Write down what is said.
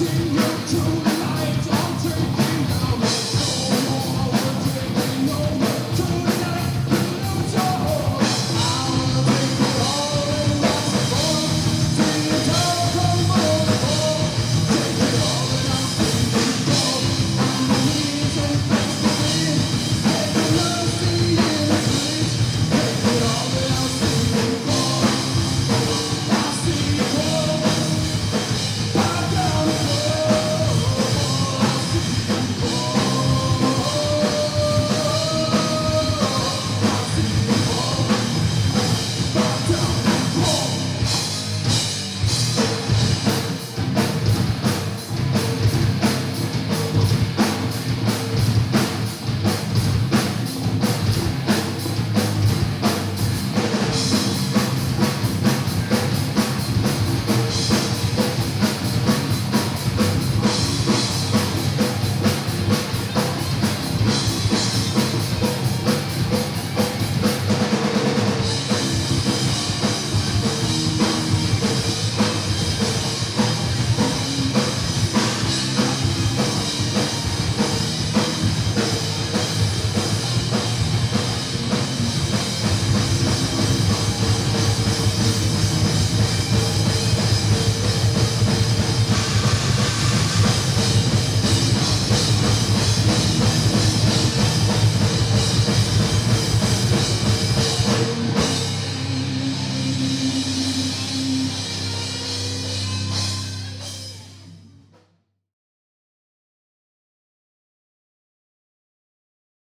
Watching your tone